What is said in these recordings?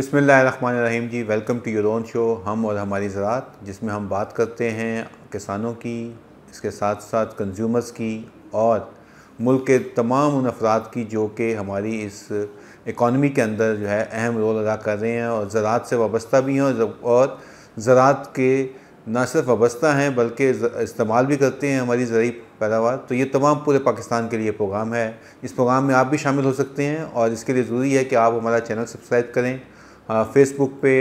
बिसमीम जी welcome to your own show हम और हमारी ज़रात, जिसमें हम बात करते हैं किसानों की, इसके साथ साथ कंज्यूमर्स की और मुल्क के तमाम उन अफराद की जो कि हमारी इस इकॉनमी के अंदर जो है अहम रोल अदा कर रहे हैं और ज़रात से वाबस्ता भी हैं और ज़रात के ना सिर्फ़ वाबस्ता हैं, बल्कि इस्तेमाल भी करते हैं हमारी ज़रूरी पैदावार। तो ये तमाम पूरे पाकिस्तान के लिए प्रोग्राम है। इस प्रोग्राम में आप भी शामिल हो सकते हैं और इसके लिए ज़रूरी है कि आप हमारा चैनल सब्सक्राइब करें। फेसबुक पे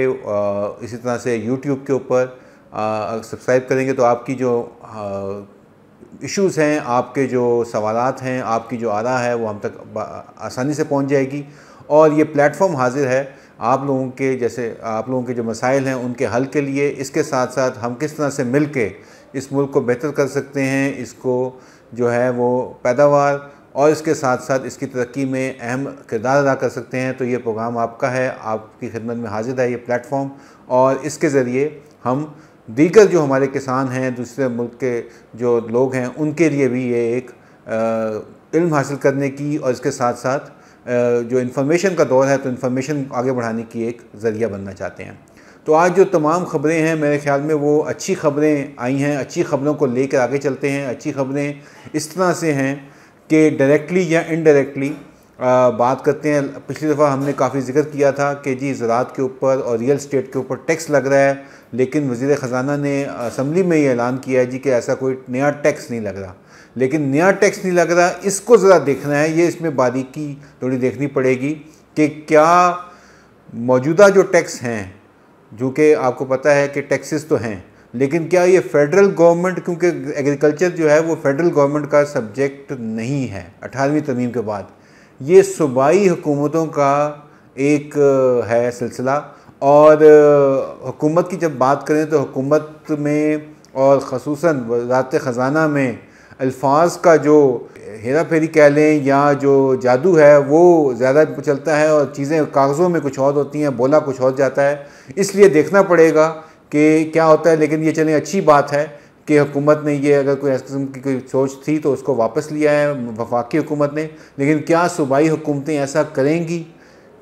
इसी तरह से यूट्यूब के ऊपर सब्सक्राइब करेंगे तो आपकी जो इश्यूज़ हैं, आपके जो सवालात हैं, आपकी जो आरा है, वो हम तक आसानी से पहुँच जाएगी। और ये प्लेटफॉर्म हाजिर है आप लोगों के, जैसे आप लोगों के जो मसाइल हैं, उनके हल के लिए। इसके साथ साथ हम किस तरह से मिल के इस मुल्क को बेहतर कर सकते हैं, इसको जो है वो पैदावार और इसके साथ साथ इसकी तरक्की में अहम किरदार अदा कर सकते हैं। तो ये प्रोग्राम आपका है, आपकी खिदमत में हाजिर है ये प्लेटफॉर्म। और इसके ज़रिए हम दीगर जो हमारे किसान हैं, दूसरे मुल्क के जो लोग हैं, उनके लिए भी ये एक इल्म हासिल करने की और इसके साथ साथ जो इन्फॉर्मेशन का दौर है तो इन्फॉर्मेशन आगे बढ़ाने की एक ज़रिया बनना चाहते हैं। तो आज जो तमाम ख़बरें हैं, मेरे ख्याल में वो अच्छी ख़बरें आई हैं, अच्छी ख़बरों को लेकर आगे चलते हैं, अच्छी ख़बरें इस तरह से हैं कि डायरेक्टली या इनडायरेक्टली बात करते हैं। पिछली दफ़ा हमने काफ़ी ज़िक्र किया था कि जी, ज़रात के ऊपर और रियल स्टेट के ऊपर टैक्स लग रहा है, लेकिन वज़ी ख़जाना ने असम्बली में ये ऐलान किया है जी कि ऐसा कोई नया टैक्स नहीं लग रहा। लेकिन नया टैक्स नहीं लग रहा, इसको ज़रा देखना है। ये इसमें बारीकी थोड़ी देखनी पड़ेगी कि क्या मौजूदा जो टैक्स हैं, जो कि आपको पता है कि टैक्सेस तो हैं लेकिन क्या ये फेडरल गवर्नमेंट क्योंकि एग्रीकल्चर जो है वो फेडरल गवर्नमेंट का सब्जेक्ट नहीं है, अठारहवीं तरमीम के बाद। ये सूबाई हुकूमतों का एक, है सिलसिला। और, हुकूमत की जब बात करें तो हुकूमत में और खसूस वजारत ख़जाना में अल्फाज का जो हेरा फेरी कह लें या जो जादू है, वो ज़्यादा चलता है और चीज़ें कागज़ों में कुछ और होती हैं, बोला कुछ और जाता है। इसलिए देखना पड़ेगा कि क्या होता है, लेकिन ये चलें अच्छी बात है कि हुकूमत ने ये अगर कोई इस किस्म की कोई सोच थी तो उसको वापस लिया है, वफाकी हुकूमत ने। लेकिन क्या सूबाई हुकूमतें ऐसा करेंगी?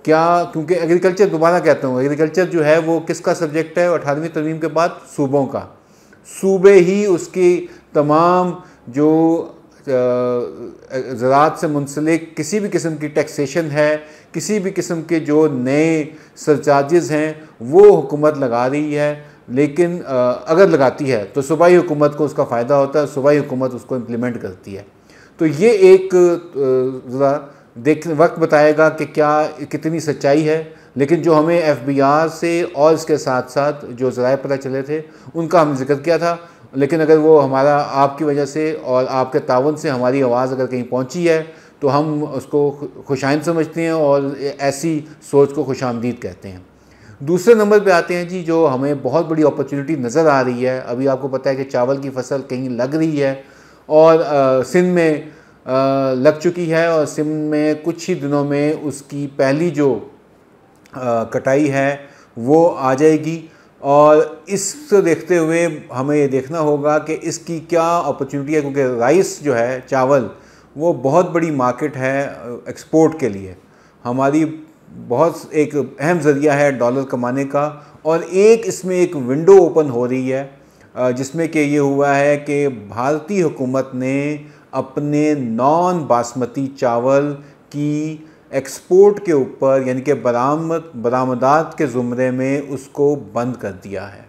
क्या, क्योंकि एग्रीकल्चर दोबारा कहता हूँ एग्रीकल्चर जो है वो किसका सब्जेक्ट है? अठारहवीं तरमीम के बाद सूबों का। सूबे ही उसकी तमाम जो ज़रात से मुंसलिक किसी भी किस्म की टैक्सेशन है, किसी भी किस्म के जो नए सरचार्जेज़ हैं, वो हुकूमत लगा रही है। लेकिन अगर लगाती है तो सूबाई हुकूमत को उसका फ़ायदा होता है सूबाई हुकूमत उसको इम्प्लीमेंट करती है। तो ये एक ज़रा देख, वक्त बताएगा कि क्या, कितनी सच्चाई है। लेकिन जो हमें एफ़ बी आर से और इसके साथ साथ जो ज़राए पता चले थे, उनका हमने ज़िक्र किया था। लेकिन अगर वो हमारा, आपकी वजह से और आपके तावन से हमारी आवाज़ अगर कहीं पहुँची है तो हम उसको खुशाइन समझते हैं और ऐसी सोच को खुश कहते हैं। दूसरे नंबर पे आते हैं जी जो हमें बहुत बड़ी अपॉर्चुनिटी नज़र आ रही है। अभी आपको पता है कि चावल की फ़सल कहीं लग रही है और सिंध में आ, लग चुकी है और सिंध में कुछ ही दिनों में उसकी पहली जो आ, कटाई है वो आ जाएगी। और इसको देखते हुए हमें ये देखना होगा कि इसकी क्या अपॉर्चुनिटी है क्योंकि राइस जो है चावल वो बहुत बड़ी मार्केट है एक्सपोर्ट के लिए। हमारी बहुत एक अहम ज़रिया है डॉलर कमाने का और एक इसमें एक विंडो ओपन हो रही है जिसमें कि ये हुआ है कि भारतीय हुकूमत ने अपने नॉन बासमती चावल की एक्सपोर्ट के ऊपर, यानी कि बरामद, बरामदात के ज़ुमरे में उसको बंद कर दिया है।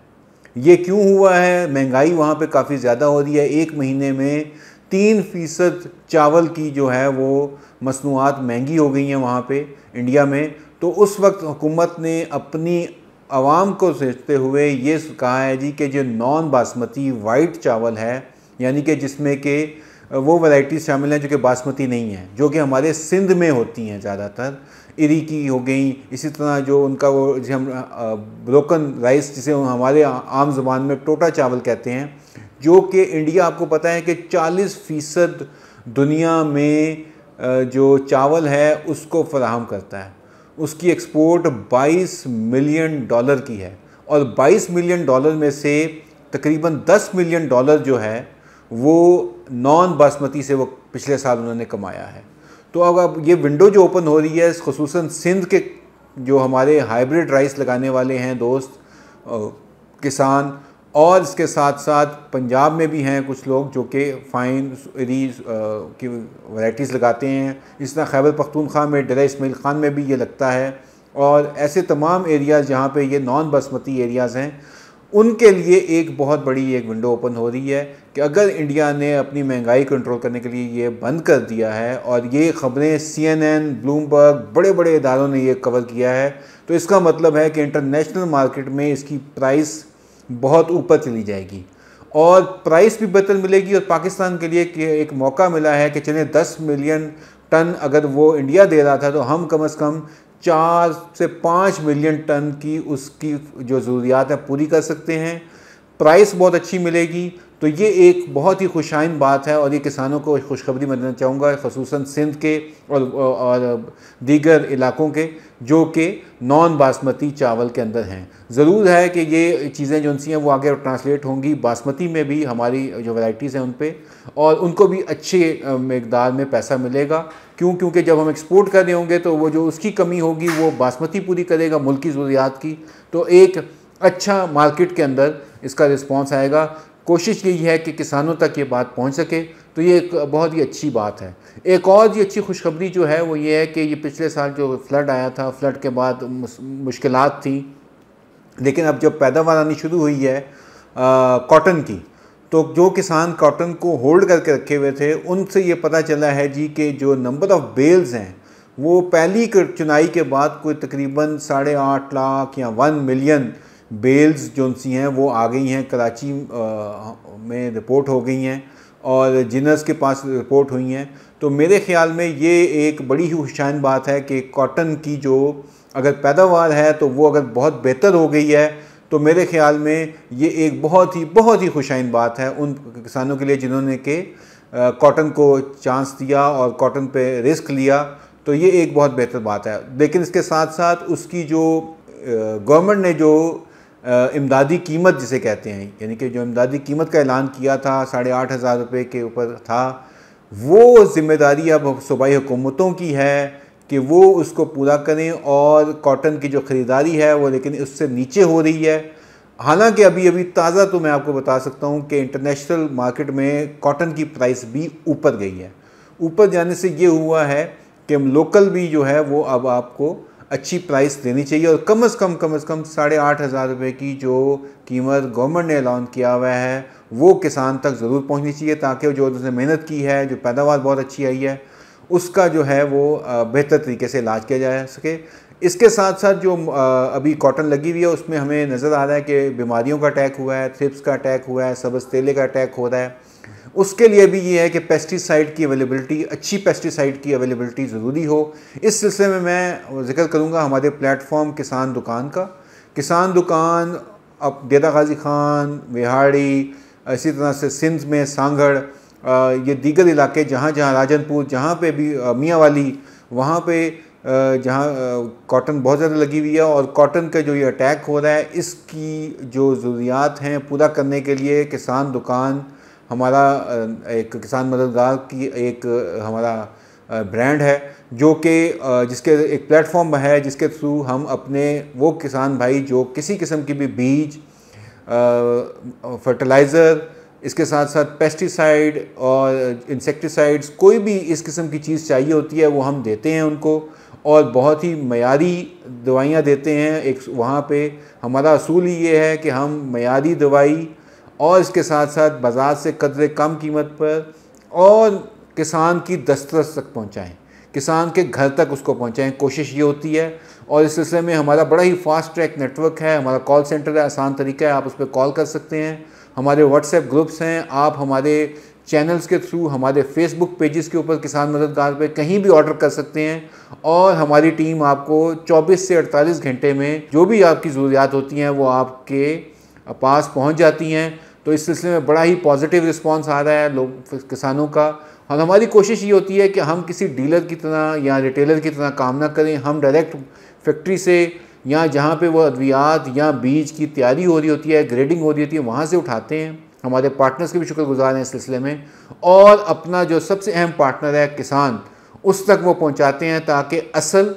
ये क्यों हुआ है? महँगाई वहाँ पे काफ़ी ज़्यादा हो रही है। एक महीने में तीन फ़ीसद चावल की जो है वो मसनूआत महँगी हो गई हैं वहाँ पे इंडिया में। तो उस वक्त हुकूमत ने अपनी आवाम को सोचते हुए ये कहा है जी कि जो नॉन बासमती वाइट चावल है, यानी कि जिसमें कि वो वैरायटीज़ शामिल हैं जो कि बासमती नहीं है, जो कि हमारे सिंध में होती हैं ज़्यादातर, इरी की हो गई, इसी तरह जो उनका वो जिसे हम ब्रोकन राइस जिसे हमारे आम ज़बान में टोटा चावल कहते हैं जो कि इंडिया, आपको पता है कि 40 फ़ीसद दुनिया में जो चावल है, उसको फराहम करता है। उसकी एक्सपोर्ट 22 मिलियन डॉलर की है और 22 मिलियन डॉलर में से तकरीबन 10 मिलियन डॉलर जो है, वो नॉन बासमती से वो पिछले साल उन्होंने कमाया है। तो अब अब ये विंडो जो ओपन हो रही है खसूस सिंध के जो हमारे हाइब्रिड राइस लगाने वाले हैं दोस्त किसान और इसके साथ साथ पंजाब में भी हैं कुछ लोग जो कि फ़ाइन रीज की वैराइटीज़ लगाते हैं। इस तरह खैबर पख्तूनख्वा में, डेरा इसमाइल ख़ान में भी ये लगता है। और ऐसे तमाम एरियाज़ जहाँ पे ये नॉन बासमती एरियाज़ हैं, उनके लिए एक बहुत बड़ी एक विंडो ओपन हो रही है कि अगर इंडिया ने अपनी महँगाई कंट्रोल करने के लिए ये बंद कर दिया है और ये ख़बरें सी एन एन ब्लूमबर्ग बड़े बड़े इदारों ने ये कवर किया है तो इसका मतलब है कि इंटरनेशनल मार्केट में इसकी प्राइस बहुत ऊपर चली जाएगी। और प्राइस भी बेहतर मिलेगी और पाकिस्तान के लिए एक मौका मिला है कि चले 10 मिलियन टन अगर वो इंडिया दे रहा था तो हम कम अज़ कम चार से पाँच मिलियन टन की उसकी जो ज़रूरियात है पूरी कर सकते हैं। प्राइस बहुत अच्छी मिलेगी तो ये एक बहुत ही खुशाइन बात है और ये किसानों को खुशखबरी मैं देना चाहूँगा खसूस सिंध के और, और दीगर इलाकों के जो कि नॉन बासमती चावल के अंदर हैं। ज़रूर है कि ये चीज़ें जो सी हैं वो आगे ट्रांसलेट होंगी। बासमती में भी हमारी जो वैराइटीज़ हैं उन पर और उनको भी अच्छे मकदार में पैसा मिलेगा। क्यों? क्योंकि जब हम एक्सपोर्ट कर रहे होंगे तो वो जो उसकी कमी होगी वो बासमती पूरी करेगा मुल्क की ज़रूरियात की। तो एक अच्छा मार्केट के अंदर इसका रिस्पॉन्स आएगा। कोशिश यही है कि किसानों तक ये बात पहुँच सके। तो ये एक बहुत ही अच्छी बात है। एक और ही अच्छी खुशखबरी जो है वो ये है कि ये पिछले साल जो फ्लड आया था, फ्लड के बाद मुश्किल थी। लेकिन अब जब पैदावार आनी शुरू हुई है कॉटन की तो जो किसान कॉटन को होल्ड करके रखे हुए थे, उनसे ये पता चला है जी कि जो नंबर ऑफ़ बेल्स हैं, वो पहली चुनाई के बाद कोई तकरीबन साढ़े आठ लाख या वन मिलियन बेल्स जो सी हैं, वो आ गई हैं, कराची में रिपोर्ट हो गई हैं और जिनस के पास रिपोर्ट हुई हैं। तो मेरे ख्याल में ये एक बड़ी ही खुशाइन बात है कि कॉटन की जो अगर पैदावार है तो वो अगर बहुत बेहतर हो गई है तो मेरे ख्याल में ये एक बहुत ही बहुत ही खुशाइन बात है उन किसानों के लिए जिन्होंने के कॉटन को चांस दिया और कॉटन पे रिस्क लिया। तो ये एक बहुत बेहतर बात है। लेकिन इसके साथ साथ उसकी जो गवर्नमेंट ने जो इमदादी कीमत जिसे कहते हैं, यानी कि जो इमदादी कीमत का ऐलान किया था, साढ़े आठ हज़ार रुपये के ऊपर था, वो ज़िम्मेदारी अब सूबाई हुकूमतों की है कि वो उसको पूरा करें और कॉटन की जो ख़रीदारी है, वो लेकिन उससे नीचे हो रही है। हालाँकि अभी अभी ताज़ा तो मैं आपको बता सकता हूँ कि इंटरनेशनल मार्केट में कॉटन की प्राइस भी ऊपर गई है। ऊपर जाने से ये हुआ है कि लोकल भी जो है, वो अब आपको अच्छी प्राइस देनी चाहिए और कम अज़ कम कम अज़ कम साढ़े आठ हज़ार रुपये की जो कीमत गवर्नमेंट ने ऐलान किया हुआ है, वो किसान तक ज़रूर पहुंचनी चाहिए ताकि जो उसने मेहनत की है, जो पैदावार बहुत अच्छी आई है, उसका जो है वो बेहतर तरीके से इलाज किया जा सके। इसके साथ साथ जो अभी कॉटन लगी हुई है, उसमें हमें नज़र आ रहा है कि बीमारियों का अटैक हुआ है थ्रिप्स का अटैक हुआ है, सबज तेले का अटैक हो रहा है। उसके लिए भी ये है कि पेस्टिसाइड की अवेलेबिलिटी अच्छी पेस्टिसाइड की अवेलेबिलिटी ज़रूरी हो। इस सिलसिले में मैं ज़िक्र करूँगा हमारे प्लेटफॉर्म किसान दुकान का। किसान दुकान, अब डेरा गाजी खान, विहाड़ी, इसी तरह से सिंध में सांगड़ ये दीगर इलाके जहाँ जहाँ राजनपुर, जहाँ पे भी मियाँ वाली वहाँ पे जहाँ कॉटन बहुत ज़्यादा लगी हुई है और कॉटन का जो ये अटैक हो रहा है, इसकी जो ज़रूरियात हैं पूरा करने के लिए किसान दुकान हमारा एक किसान मददगार की एक, हमारा ब्रांड है, जो कि जिसके एक प्लेटफॉर्म है, जिसके थ्रू हम अपने वो किसान भाई जो किसी किस्म की भी बीज फर्टिलाइज़र इसके साथ साथ पेस्टिसाइड और इंसेक्टिसाइड्स कोई भी इस किस्म की चीज़ चाहिए होती है, वो हम देते हैं उनको और बहुत ही मयारी दवाइयाँ देते हैं। एक, वहाँ पे हमारा असूल ये है कि हम मयारी दवाई और इसके साथ साथ बाज़ार से कदरे कम कीमत पर और किसान की दस्तरस तक पहुँचाएँ। किसान के घर तक उसको पहुँचाएँ। कोशिश ये होती है और इस सिलसिले में हमारा बड़ा ही फास्ट ट्रैक नेटवर्क है। हमारा कॉल सेंटर है। आसान तरीका है। आप उस पर कॉल कर सकते हैं। हमारे व्हाट्सएप ग्रुप्स हैं। आप हमारे चैनल्स के थ्रू हमारे फेसबुक पेजेस के ऊपर किसान मददगार पे कहीं भी ऑर्डर कर सकते हैं। और हमारी टीम आपको 24 से 48 घंटे में जो भी आपकी ज़रूरियात होती हैं, वो आपके पास पहुँच जाती हैं। तो इस सिलसिले में बड़ा ही पॉजिटिव रिस्पांस आ रहा है लोग, किसानों का। और हमारी कोशिश ये होती है कि हम किसी डीलर की तरह या रिटेलर की तरह काम ना करें। हम डायरेक्ट फैक्ट्री से या जहाँ पे वो अद्वियात या बीज की तैयारी हो रही होती है ग्रेडिंग हो रही होती है, वहाँ से उठाते हैं। हमारे पार्टनर्स के भी शुक्रगुजार हैं इस सिलसिले में। और अपना जो सबसे अहम पार्टनर है, किसान, उस तक वो पहुँचाते हैं ताकि असल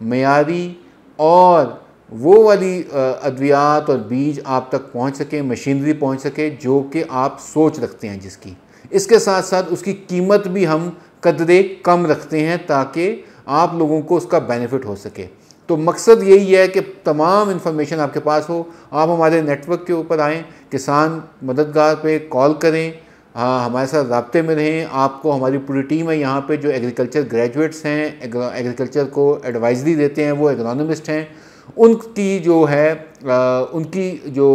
मैारी और वो वाली अद्वियात और बीज आप तक पहुँच सके, मशीनरी पहुँच सके, जो कि आप सोच रखते हैं जिसकी। इसके साथ साथ उसकी कीमत भी हम कदरे कम रखते हैं ताकि आप लोगों को उसका बेनिफिट हो सके। तो मकसद यही है कि तमाम इन्फॉर्मेशन आपके पास हो। आप हमारे नेटवर्क के ऊपर आएँ, किसान मददगार पे कॉल करें हाँ हमारे साथ रबते में रहें। आपको हमारी पूरी टीम है यहाँ पे जो एग्रीकल्चर ग्रेजुएट्स हैं एग्रीकल्चर को एडवाइजरी देते हैं, वो एग्रोनॉमिस्ट हैं। उनकी जो है उनकी जो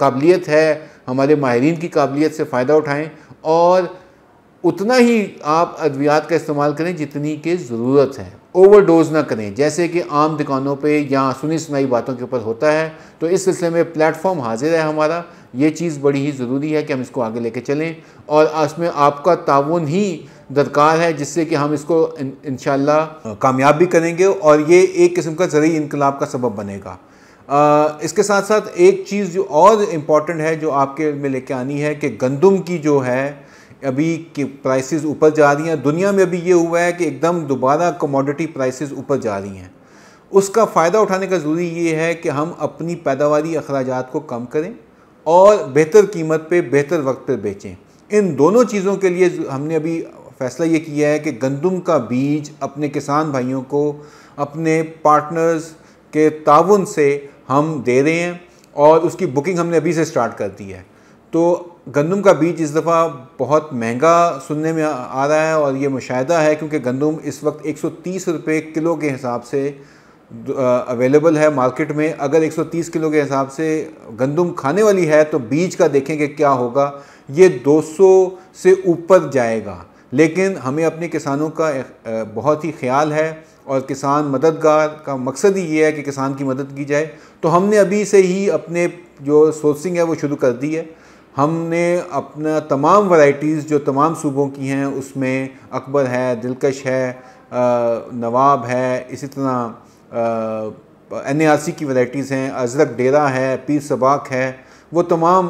काबिलियत है, हमारे माहरीन की काबिलियत से फ़ायदा उठाएँ और उतना ही आप अद्वियात का इस्तेमाल करें जितनी की ज़रूरत है। ओवरडोज ना करें। जैसे कि आम दुकानों पे या सुनी सुनाई बातों के ऊपर होता है तो इस सिलसिले में प्लेटफॉर्म हाजिर है हमारा। ये चीज़ बड़ी ही ज़रूरी है कि हम इसको आगे लेके चलें। और इसमें आपका ताउन ही दरकार है जिससे कि हम इसको इन कामयाब भी करेंगे और ये एक किस्म का ज़रिए इनकलाब का सबब बनेगा। आ, इसके साथ साथ एक चीज़ जो और इंपॉर्टेंट है जो आपके में लेके आनी है कि गंदम की जो है अभी की प्राइसेस ऊपर जा रही हैं। दुनिया में अभी ये हुआ है कि एकदम दोबारा कमोडिटी प्राइसेस ऊपर जा रही हैं। उसका फ़ायदा उठाने का ज़रूरी ये है कि हम अपनी पैदावारी अखराज को कम करें। और बेहतर कीमत पे, बेहतर वक्त पर बेचें। इन दोनों चीज़ों के लिए हमने अभी फ़ैसला ये किया है कि गंदम का बीज अपने किसान भाइयों को, अपने पार्टनर्स के ताउन से हम दे रहे हैं और उसकी बुकिंग हमने अभी से स्टार्ट कर दी है। तो गंदम का बीज इस दफ़ा बहुत महँगा सुनने में आ रहा है और ये मुशाह है क्योंकि गंदम इस वक्त 130 रुपए किलो के हिसाब से अवेलेबल है मार्केट में। अगर 130 किलो के हिसाब से गंदम खाने वाली है तो बीज का देखेंगे क्या होगा। ये 200 से ऊपर जाएगा। लेकिन हमें अपने किसानों का बहुत ही ख्याल है और किसान मददगार का मकसद ही ये है कि किसान की मदद की जाए। तो हमने अभी से ही अपने जो सोर्सिंग है, वो शुरू कर दी है। हमने अपना तमाम वैरायटीज़ जो तमाम सूबों की हैं, उसमें अकबर है, दिलकश है नवाब है, इसी तरह एन की वैरायटीज़ हैं, अजरक डेरा है, पीर सबाक है, वो तमाम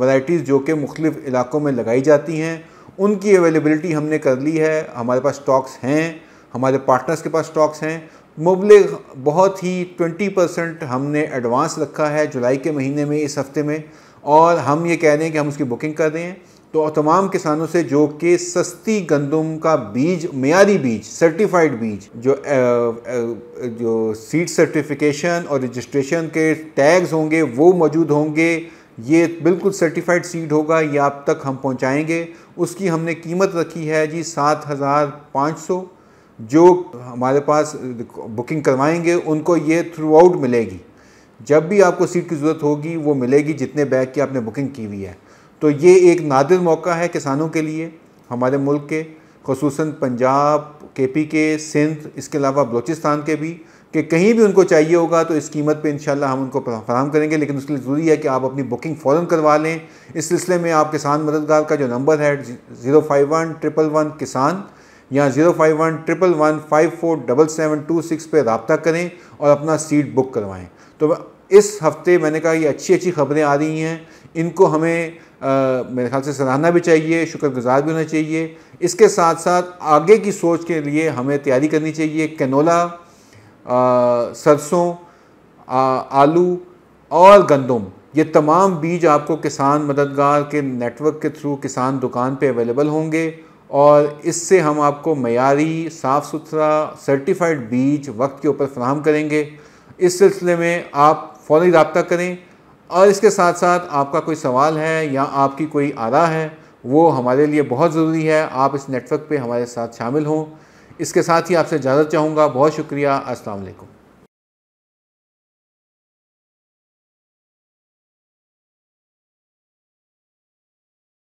वैरायटीज़ जो कि मुख्तलिफ़ इलाक़ों में लगाई जाती हैं। उनकी अवेलेबलिटी हमने कर ली है, हमारे पास स्टॉक्स हैं, हमारे पार्टनर्स के पास स्टॉक्स हैं। मुबले बहुत ही 20 परसेंट हमने एडवांस रखा है जुलाई के महीने में, इस हफ़्ते में, और हम ये कह रहे हैं कि हम उसकी बुकिंग कर रहे हैं। तो तमाम किसानों से जो कि सस्ती गंदम का बीज मेयारी बीज सर्टिफाइड बीज जो आ, आ, जो सीड सर्टिफिकेशन और रजिस्ट्रेशन के टैग्स होंगे वो मौजूद होंगे। ये बिल्कुल सर्टिफाइड सीड होगा ये आप तक हम पहुंचाएँगे। उसकी हमने कीमत रखी है जी सात हज़ार पाँच सौ। जो हमारे पास बुकिंग करवाएँगे उनको ये थ्रू आउट मिलेगी। जब भी आपको सीट की ज़रूरत होगी वो मिलेगी जितने बैग की आपने बुकिंग की हुई है। तो ये एक नादिर मौका है किसानों के लिए, हमारे मुल्क के खसूस पंजाब के पी के, सिंध, इसके अलावा बलोचिस्तान के भी, कि कहीं भी उनको चाहिए होगा तो इस कीमत पे इंशाल्लाह हम उनको फराम करेंगे। लेकिन उसके लिए ज़रूरी है कि आप अपनी बुकिंग फ़ौर करवा लें। इस सिलसिले में आप किसान मददगार का जो नंबर है zero five one triple one किसान, या zero five one triple one five four double seven two six पर रबता करें और अपना सीट बुक करवाएँ। तो इस हफ़्ते मैंने कहा ये अच्छी अच्छी खबरें आ रही हैं। इनको हमें मेरे ख्याल से सराहना भी चाहिए, शुक्रगुजार भी होना चाहिए। इसके साथ साथ आगे की सोच के लिए हमें तैयारी करनी चाहिए। कैनोला सरसों आलू और गंदम, ये तमाम बीज आपको किसान मददगार के नेटवर्क के थ्रू किसान दुकान पे अवेलेबल होंगे और इससे हम आपको मयारी साफ़ सुथरा सर्टिफाइड बीज वक्त के ऊपर फ्राहम करेंगे। इस सिलसिले में आप फ़ौरी रबता करें। और इसके साथ साथ आपका कोई सवाल है या आपकी कोई आरा है, वो हमारे लिए बहुत ज़रूरी है। आप इस नेटवर्क पे हमारे साथ शामिल हों। इसके साथ ही आपसे इजाज़त चाहूँगा। बहुत शुक्रिया। अस्सलाम वालेकुम।